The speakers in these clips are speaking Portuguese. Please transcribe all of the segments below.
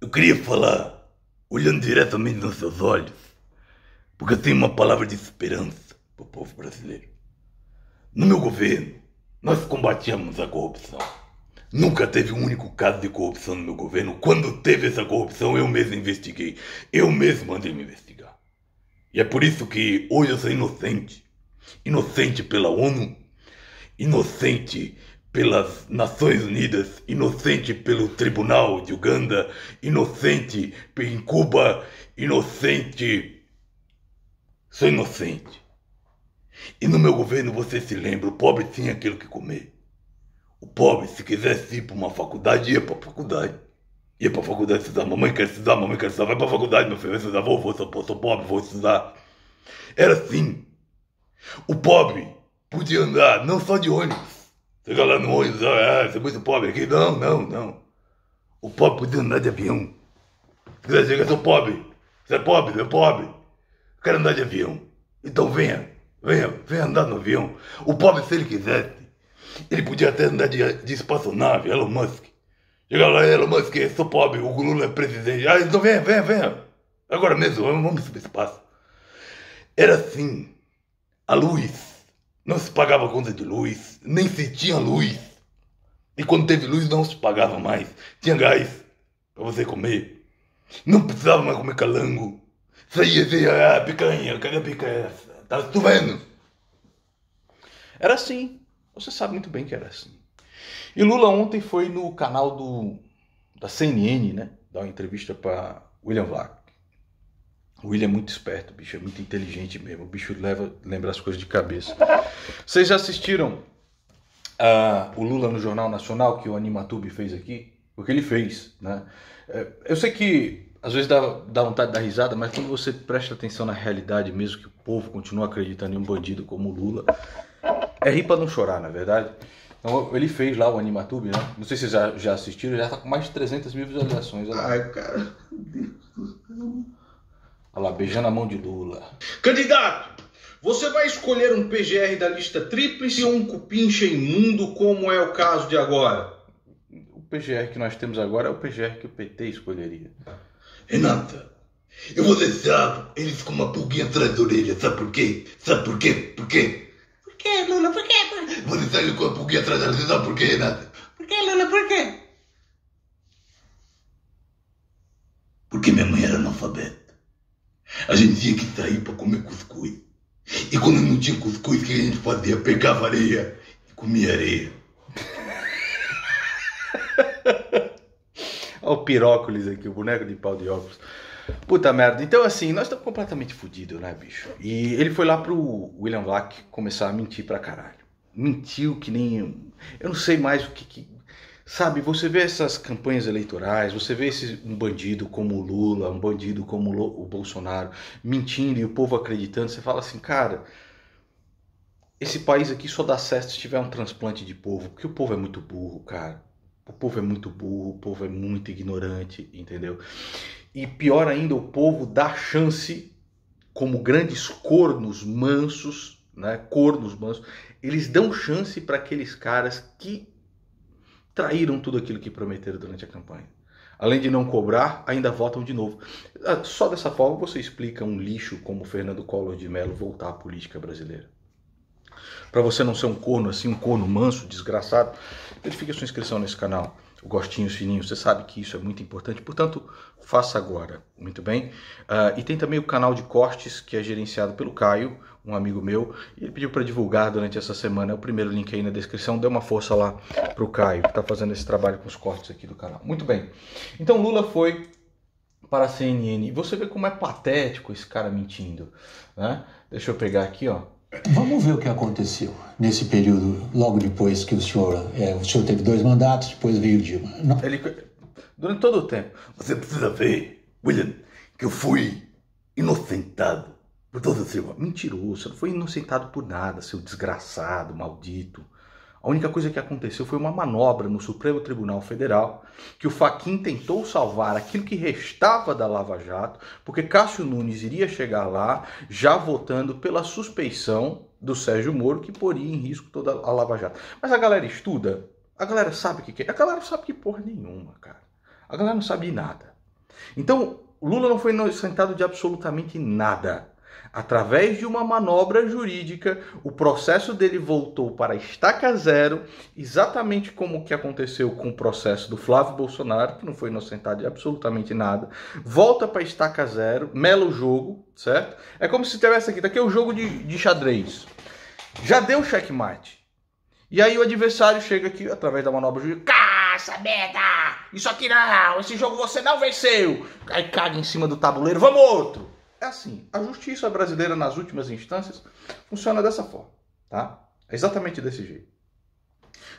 Eu queria falar, olhando diretamente nos seus olhos, porque eu tenho uma palavra de esperança para o povo brasileiro. No meu governo, nós combatíamos a corrupção. Nunca teve um único caso de corrupção no meu governo. Quando teve essa corrupção, eu mesmo investiguei. Eu mesmo mandei me investigar. E é por isso que hoje eu sou inocente. Inocente pela ONU, inocente pelas Nações Unidas, inocente pelo Tribunal de Uganda, inocente em Cuba, inocente. Sou inocente. E no meu governo você se lembra, o pobre tinha aquilo que comer. O pobre, se quisesse ir para uma faculdade, ia para a faculdade. Ia para a faculdade estudar. Mamãe quer estudar, mamãe quer estudar. Vai para a faculdade, meu filho. Vai estudar. Vou, vou, sou, sou pobre, vou estudar. Era assim. O pobre podia andar não só de ônibus. Chega lá no ônibus, ah, você é muito pobre aqui. Não, não, não. O pobre podia andar de avião. Se quiser chegar, sou pobre. Você é pobre, você é pobre. Eu quero andar de avião. Então venha, venha, venha andar no avião. O pobre, se ele quisesse, ele podia até andar de, de espaçonave, Elon Musk. Chega lá, Elon Musk, eu sou pobre, o Lula é presidente. Ah, então venha, venha, venha. Agora mesmo, vamos subir espaço. Era assim. A luz não se pagava conta de luz, nem se tinha luz. E quando teve luz não se pagava mais. Tinha gás para você comer. Não precisava mais comer calango. Saía assim, ah, picanha, cadê a picanha? Tá tu vendo? Era assim. Você sabe muito bem que era assim. E Lula ontem foi no canal do da CNN, né? Dar uma entrevista para William Vac. O William é muito esperto, bicho, é muito inteligente mesmo. O bicho leva, lembra as coisas de cabeça. Vocês já assistiram uh, o Lula no Jornal Nacional que o Animatube fez aqui? O que ele fez, né? É, eu sei que às vezes dá, dá vontade de dar risada, mas quando você presta atenção na realidade, mesmo que o povo continue acreditando em um bandido como o Lula, é rir para não chorar, na verdade. Então, ele fez lá o Animatube, né? Não sei se vocês já, já assistiram, já tá com mais de 300 mil visualizações. Ai, cara, Deus do céu. Olha lá, beijando a mão de Lula. Candidato, você vai escolher um PGR da lista tríplice ou um cupincha imundo, como é o caso de agora? O PGR que nós temos agora é o PGR que o PT escolheria. Renata, eu vou deixar eles com uma pulguinha atrás da orelha. Sabe por quê? Sabe por quê? Por quê? Por quê, Lula? Por quê? Vou deixar eles com uma pulguinha atrás da orelha. Sabe por quê, Renata? Por quê, Lula? Por quê? Porque minha mãe era analfabeta. A gente tinha que sair para comer cuscuz. E quando não tinha cuscuz, o que a gente fazia? Pegava areia e comia areia. Olha o pirócolis aqui, o boneco de pau de óculos. Puta merda. Então, assim, nós estamos completamente fodidos, né, bicho? E ele foi lá pro William Vac começar a mentir pra caralho. Mentiu que nem. Eu não sei mais o que, que Sabe, você vê essas campanhas eleitorais, você vê esse, um bandido como o Lula, um bandido como o Bolsonaro, mentindo e o povo acreditando, você fala assim, cara, esse país aqui só dá certo se tiver um transplante de povo, porque o povo é muito burro, cara. O povo é muito burro, o povo é muito ignorante, entendeu? E pior ainda, o povo dá chance, como grandes cornos mansos, né? Cornos mansos, eles dão chance para aqueles caras que traíram tudo aquilo que prometeram durante a campanha. Além de não cobrar, ainda votam de novo. Ah, só dessa forma você explica um lixo como Fernando Collor de Mello voltar à política brasileira. Para você não ser um corno assim, um corno manso, desgraçado, verifique a sua inscrição nesse canal o gostinho, o sininho, você sabe que isso é muito importante, portanto, faça agora, muito bem? Uh, e tem também o canal de cortes, que é gerenciado pelo Caio, um amigo meu, e ele pediu para divulgar durante essa semana, é o primeiro link aí na descrição, dê uma força lá para o Caio, que está fazendo esse trabalho com os cortes aqui do canal. Muito bem, então Lula foi para a CNN, e você vê como é patético esse cara mentindo, né? Deixa eu pegar aqui, ó, Vamos ver o que aconteceu nesse período, logo depois que o senhor, é, o senhor teve dois mandatos, depois veio Dilma. Não... Ele, durante todo o tempo. Você precisa ver, William, que eu fui inocentado por todo o seu. Mentiroso, você não foi inocentado por nada, seu desgraçado, maldito. A única coisa que aconteceu foi uma manobra no Supremo Tribunal Federal, que o Faquin tentou salvar aquilo que restava da Lava Jato, porque Cássio Nunes iria chegar lá já votando pela suspeição do Sérgio Moro, que poria em risco toda a Lava Jato. Mas a galera estuda, a galera sabe o que é, a galera sabe que porra nenhuma, cara. A galera não sabe nada. Então, Lula não foi inocentado de absolutamente nada. Através de uma manobra jurídica, o processo dele voltou para a estaca zero, exatamente como o que aconteceu com o processo do Flávio Bolsonaro, que não foi inocentado de absolutamente nada. Volta para a estaca zero, mela o jogo, certo? É como se tivesse aqui, daqui é o jogo de, de xadrez. Já deu checkmate. E aí o adversário chega aqui, através da manobra jurídica, caça, merda! Isso aqui não, esse jogo você não venceu! Aí caga em cima do tabuleiro, vamos outro! É assim, a justiça brasileira nas últimas instâncias funciona dessa forma, tá? É exatamente desse jeito.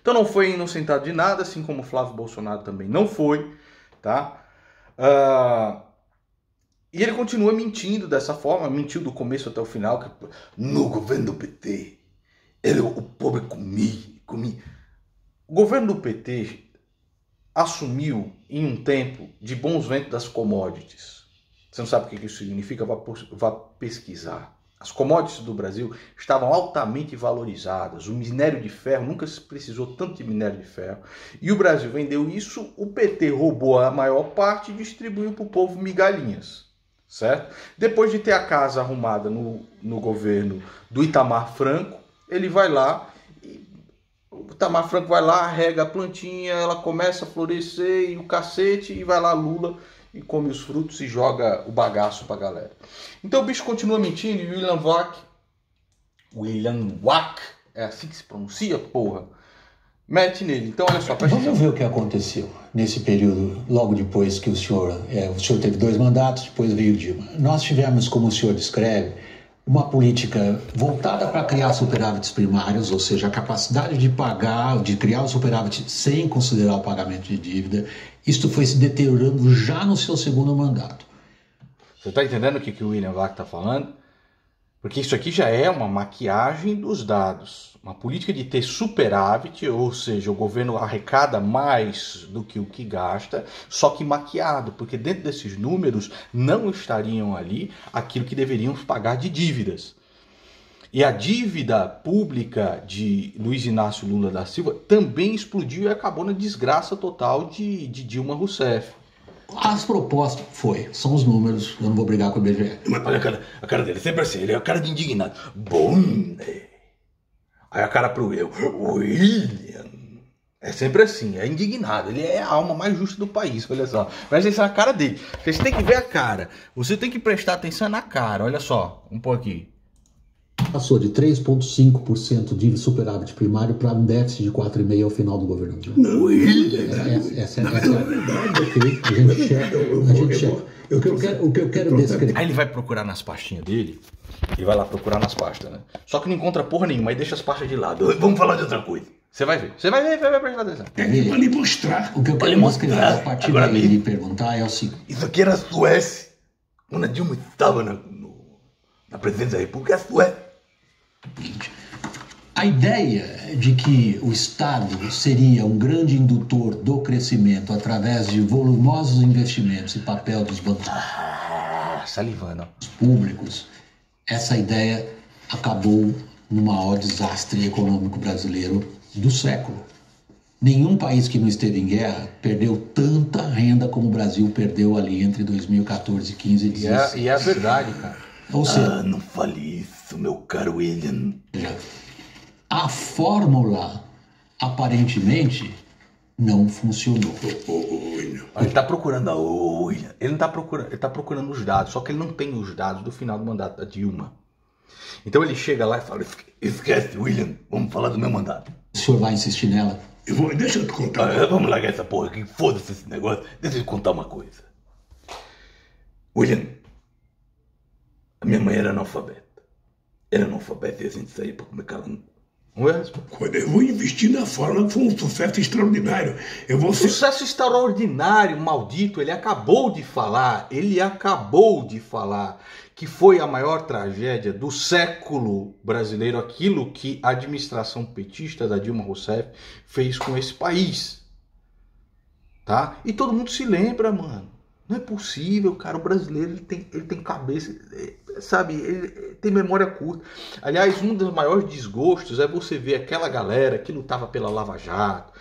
Então não foi inocentado de nada, assim como Flávio Bolsonaro também não foi, tá? Uh, e ele continua mentindo dessa forma, mentiu do começo até o final. Que... No governo do PT, ele, o pobre comia, comia. O governo do PT assumiu em um tempo de bons ventos das commodities você não sabe o que isso significa? Vá, vá pesquisar. As commodities do Brasil estavam altamente valorizadas. O minério de ferro nunca se precisou tanto de minério de ferro. E o Brasil vendeu isso, o PT roubou a maior parte e distribuiu para o povo migalhinhas. Certo? Depois de ter a casa arrumada no, no governo do Itamar Franco, ele vai lá o Itamar Franco vai lá, rega a plantinha, ela começa a florescer e o cacete, e vai lá Lula e come os frutos e joga o bagaço pra galera. Então o bicho continua mentindo e William Wack, William Wack, é assim que se pronuncia, porra, mete nele. Então olha só, presta Vamos ver o que aconteceu nesse período, logo depois que o senhor, é, o senhor teve dois mandatos, depois veio Dilma. Nós tivemos, como o senhor descreve, uma política voltada para criar superávites primários, ou seja, a capacidade de pagar, de criar o superávit sem considerar o pagamento de dívida. Isto foi se deteriorando já no seu segundo mandato. Você está entendendo o que, que o William Vac está falando? Porque isso aqui já é uma maquiagem dos dados. Uma política de ter superávit, ou seja, o governo arrecada mais do que o que gasta, só que maquiado, porque dentro desses números não estariam ali aquilo que deveriam pagar de dívidas. E a dívida pública de Luiz Inácio Lula da Silva também explodiu e acabou na desgraça total de, de Dilma Rousseff. As propostas foi, são os números, eu não vou brigar com o IBGE. Mas olha a cara, a cara dele, sempre assim, ele é a cara de indignado. Bom? Aí a cara pro eu, William. É sempre assim, é indignado. Ele é a alma mais justa do país, olha só. Mas essa é a cara dele. Você tem que ver a cara. Você tem que prestar atenção na cara. Olha só, um pouquinho. Passou de 3,5% de superávit primário para um déficit de 4,5% ao final do governo Dilma. Não, William. Essa, essa, essa, essa, ok, a gente checa. A gente checa. O que eu quero, o que eu quero descrever. Aí ele vai procurar nas pastinhas dele e vai lá procurar nas pastas, né? Só que não encontra porra nenhuma, aí deixa as pastas de lado. Vamos falar de outra coisa. Você vai ver. Você vai ver, vai, vai prestar atenção. É pra lhe mostrar. O que eu quero mostrar a partir Agora daí lhe perguntar é o seguinte. Isso aqui era a Suécia. Quando a Dilma estava na, no, na presidência da República, é a Suécia. A ideia de que o Estado seria um grande indutor do crescimento através de volumosos investimentos e papel dos bancos ah, salivando. públicos essa ideia acabou no maior desastre econômico brasileiro do século. Nenhum país que não esteve em guerra perdeu tanta renda como o Brasil perdeu ali entre 2014, 15 e 16. E é, e é verdade, cara. Ou seja, ah, não fale isso, meu caro William. A fórmula, aparentemente, não funcionou. Ele está procurando a William. Ele não está procurando, ele está procurando os dados, só que ele não tem os dados do final do mandato da Dilma. Então ele chega lá e fala: esquece, William, vamos falar do meu mandato. O senhor vai insistir nela? Eu vou, deixa eu te contar. Ah, vamos largar essa porra aqui, foda-se esse negócio. Deixa eu te contar uma coisa. William, a minha mãe era analfabeta. Era analfabeta e a gente saía para comer calango quando eu vou investir na forma, foi um sucesso extraordinário. Eu vou ser... Sucesso extraordinário, maldito. Ele acabou de falar, ele acabou de falar que foi a maior tragédia do século brasileiro, aquilo que a administração petista da Dilma Rousseff fez com esse país. Tá? E todo mundo se lembra, mano. Não é possível, cara. O brasileiro ele tem, ele tem cabeça sabe, ele tem memória curta. Aliás, um dos maiores desgostos é você ver aquela galera que lutava pela Lava Jato,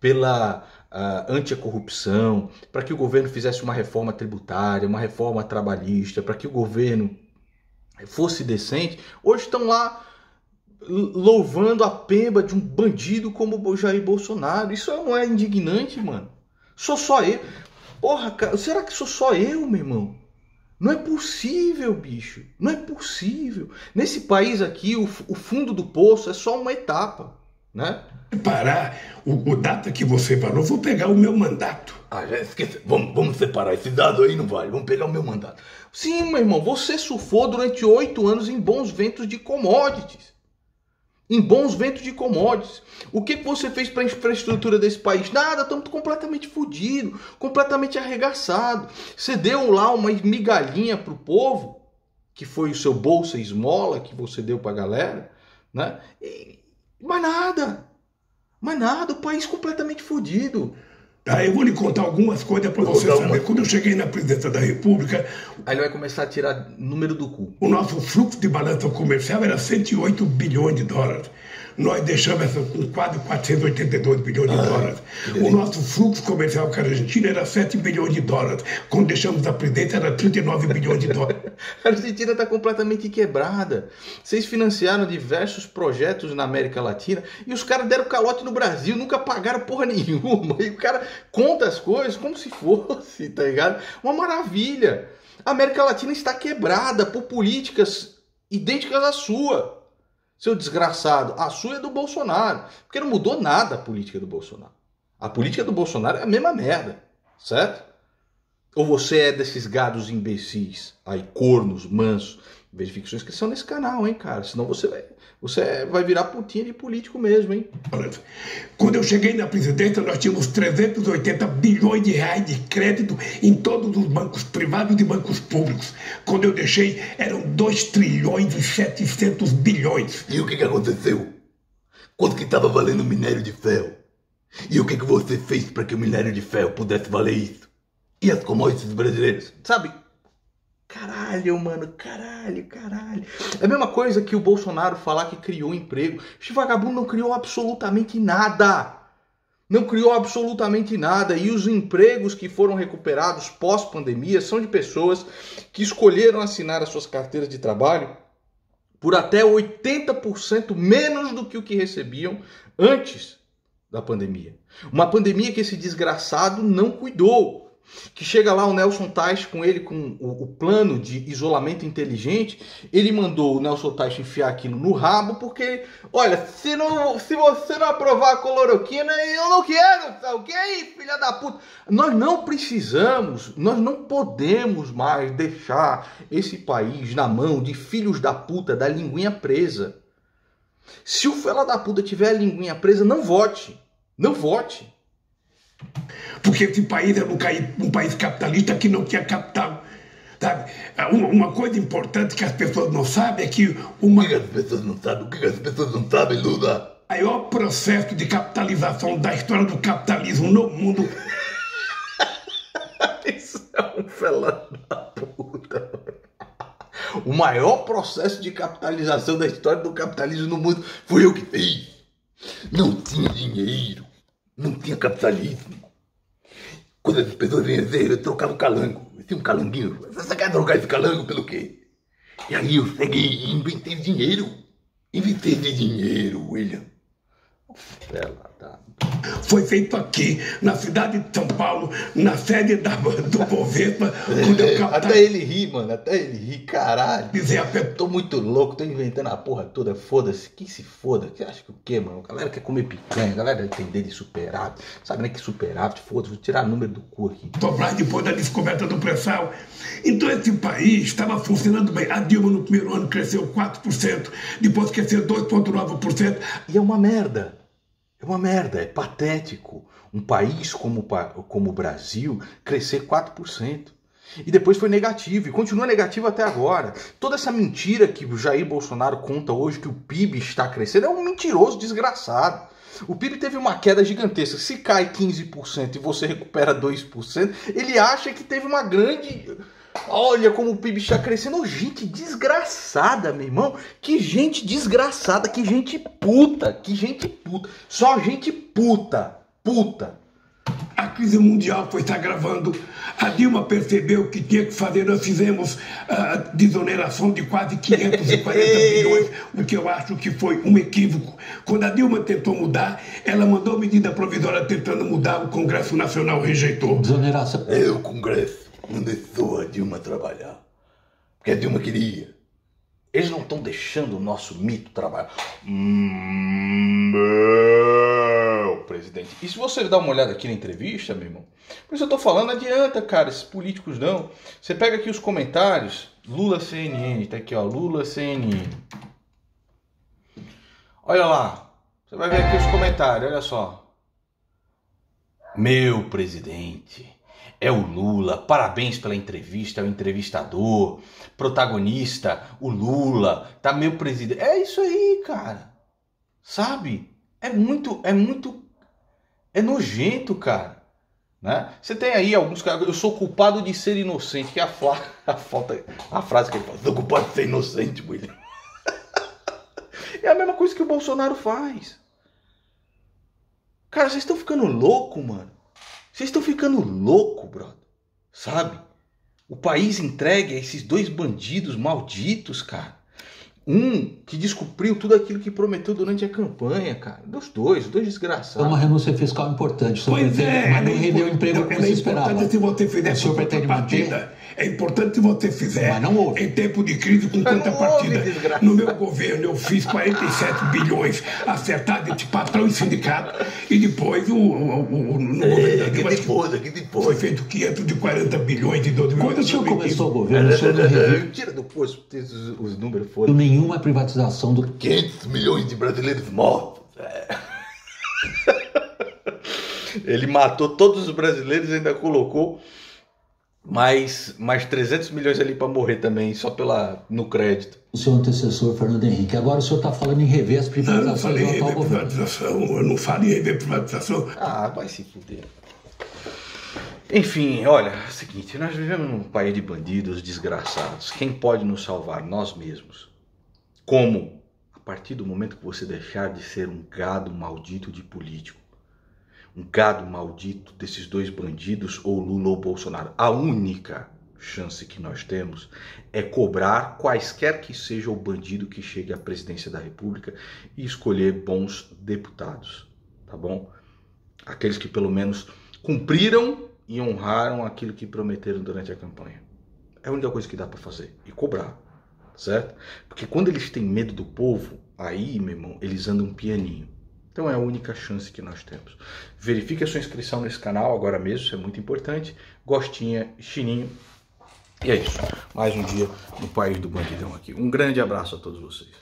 pela ah, anti a corrupção, para que o governo fizesse uma reforma tributária, uma reforma trabalhista, para que o governo fosse decente, hoje estão lá louvando a pemba de um bandido como o Jair Bolsonaro. Isso não é indignante, mano? Sou só eu. Porra, cara, será que sou só eu, meu irmão? Não é possível, bicho. Não é possível. Nesse país aqui, o, o fundo do poço é só uma etapa, né? Parar o, o data que você falou, vou pegar o meu mandato. Ah, já esqueci. Vamos, vamos separar. Esse dado aí não vale. Vamos pegar o meu mandato. Sim, meu irmão, você surfou durante oito anos em bons ventos de commodities. Em bons ventos de commodities. O que, você fez para a infraestrutura desse país? Nada, estamos completamente fodidos, completamente arregaçado. Você deu lá uma migalhinha para o povo, que foi o seu bolsa esmola que você deu para a galera, né? E, mas nada, mas nada, o país completamente fodido. Tá, eu vou lhe contar algumas coisas para você saber. uma- Quando eu cheguei na presidência da República, Aí ele vai começar a tirar número do cu. o nosso fluxo de balança comercial era 108 bilhões de dólares. Nós deixamos essa com quase 482 bilhões de dólares. O nosso fluxo comercial com a Argentina era 7 bilhões de dólares. Quando deixamos a presidência era 39 bilhões de dólares. A Argentina está completamente quebrada. Vocês financiaram diversos projetos na América Latina e os caras deram calote no Brasil, nunca pagaram porra nenhuma. E o cara conta as coisas como se fosse, tá ligado? Uma maravilha. A América Latina está quebrada por políticas idênticas à sua. Seu desgraçado, a sua é do Bolsonaro. Porque não mudou nada a política do Bolsonaro. A política do Bolsonaro é a mesma merda, certo? Ou você é desses gados imbecis, aí cornos, mansos? Verifique sua inscrição nesse canal, hein, cara? Senão você vai, você vai virar putinha de político mesmo, hein? Quando eu cheguei na presidência, nós tínhamos 380 bilhões de reais de crédito em todos os bancos privados e bancos públicos. Quando eu deixei, eram 2 trilhões e 700 bilhões. E o que, que aconteceu? Quanto que estava valendo o minério de ferro? E o que, que você fez para que o minério de ferro pudesse valer isso? E as commodities brasileiras? Sabe? Caralho, mano, caralho, caralho. É a mesma coisa que o Bolsonaro falar que criou emprego. Este vagabundo não criou absolutamente nada. Não criou absolutamente nada. E os empregos que foram recuperados pós-pandemia são de pessoas que escolheram assinar as suas carteiras de trabalho por até 80% menos do que o que recebiam antes da pandemia. Uma pandemia que esse desgraçado não cuidou. Que chega lá o Nelson Teich com ele com o, o plano de isolamento inteligente, ele mandou o Nelson Teich enfiar aquilo no rabo porque, olha, se, não, se você não aprovar a cloroquina, eu não quero, tá ok, filha da puta? Nós não precisamos, nós não podemos mais deixar esse país na mão de filhos da puta da linguinha presa. Se o fela da puta tiver a linguinha presa, não vote. Não vote. Porque esse país era um, um país capitalista que não tinha capital. Sabe? Uma, uma coisa importante que as pessoas não sabem é que o O que, as pessoas não sabem? O que, as pessoas não sabem, Lula? maior processo de capitalização da história do capitalismo no mundo Isso é um fela da puta. O maior processo de capitalização da história do capitalismo no mundo Fui eu que fiz. Não tinha dinheiro. Não tinha capitalismo. Quando as pessoas vinham dizer, eu trocava o calango. Eu tinha um calanguinho. Você quer trocar esse calango pelo quê? E aí eu peguei e inventei dinheiro. Inventei de dinheiro, William. Fela da foi feito aqui, na cidade de São Paulo, na sede da, do Bovespa, eu Até ele ri, mano. Até ele ri, caralho. capitalizei a Tô muito louco, tô inventando a porra toda, foda-se. Quem se foda? Você acha que o quê, mano? A galera quer comer picanha, a galera quer entender de superávit. Sabe nem que superávit? Foda-se, vou tirar número do cu aqui. Sobrar depois da descoberta do pré-sal. Então esse país estava funcionando bem. A Dilma no primeiro ano cresceu 4%, depois cresceu 2,9%. E é uma merda. É uma merda, é patético. Um país como, como o Brasil crescer 4%. E depois foi negativo, e continua negativo até agora. Toda essa mentira que o Jair Bolsonaro conta hoje, que o PIB está crescendo, é um mentiroso desgraçado. O PIB teve uma queda gigantesca. Se cai 15% e você recupera 2%, ele acha que teve uma grande. Olha como o PIB está crescendo. Gente desgraçada, meu irmão. Que gente desgraçada, que gente puta, que gente puta. Só gente puta, puta. A crise mundial foi se agravando. A Dilma percebeu que tinha que fazer. Nós fizemos a desoneração de quase 540 bilhões, o que eu acho que foi um equívoco. Quando a Dilma tentou mudar, ela mandou medida provisória tentando mudar, o Congresso Nacional rejeitou. Desoneração. É o Congresso não deixou a Dilma trabalhar. Porque a Dilma queria. Eles não estão deixando o nosso mito trabalhar. Hum, Meu presidente. E se você dá uma olhada aqui na entrevista, meu irmão, por isso eu tô falando, não adianta, cara, esses políticos não. Você pega aqui os comentários, Lula CNN, tá aqui, ó, Lula CNN. Olha lá, você vai ver aqui os comentários, olha só. Meu presidente, é o Lula. Parabéns pela entrevista, é o entrevistador, protagonista, o Lula, tá meu presidente. É isso aí, cara. Sabe? É muito, é muito, é nojento, cara. Né? Você tem aí alguns caras, eu sou culpado de ser inocente, que é a, fla, a, falta, a frase que ele fala, sou culpado de ser inocente, William. é a mesma coisa que o Bolsonaro faz. Cara, vocês estão ficando louco, mano. Vocês estão ficando louco, brother. Sabe? O país entregue a esses dois bandidos malditos, cara. Um que descobriu tudo aquilo que prometeu durante a campanha, cara. Dos dois, dois É desgraçados. uma renúncia fiscal importante, Pois é, mas não é rendeu impor- emprego como é se esperava. importante se você O pretende contrapartida. É importante se você fizer Mas não houve. em tempo de crise com contrapartida. houve, desgraçado. No meu governo eu fiz 47 bilhões acertados entre patrão e sindicato e depois o, o- o- no governo da É, que Dilma depois, é que foi depois. feito 540 bilhões de 12 Quando o senhor começou o governo, o senhor não reviu Tira do posto os, os números foram. nenhuma privatização do 500 milhões de brasileiros mortos. É. Ele matou todos os brasileiros e ainda colocou mais, mais 300 milhões ali para morrer também, só pela, no crédito. seu antecessor Fernando Henrique. Agora o senhor está falando em rever as Não, eu não privatizações falei do em atual rever governo. privatização, eu não falei rever privatização. Ah, vai se fuder. Enfim, olha, é o seguinte, nós vivemos num país de bandidos desgraçados. Quem pode nos salvar? Nós mesmos. Como? A partir do momento que você deixar de ser um gado maldito de político. Um gado maldito desses dois bandidos, ou Lula ou Bolsonaro. A única chance que nós temos é cobrar quaisquer que seja o bandido que chegue à presidência da República e escolher bons deputados, tá bom? Aqueles que pelo menos cumpriram e honraram aquilo que prometeram durante a campanha. É a única coisa que dá para fazer e cobrar, certo? Porque quando eles têm medo do povo, aí, meu irmão, eles andam pianinho. Então é a única chance que nós temos. Verifique a sua inscrição nesse canal agora mesmo, isso é muito importante. Gostinha, chininho. E é isso. Mais um dia no País do Bandidão aqui. Um grande abraço a todos vocês.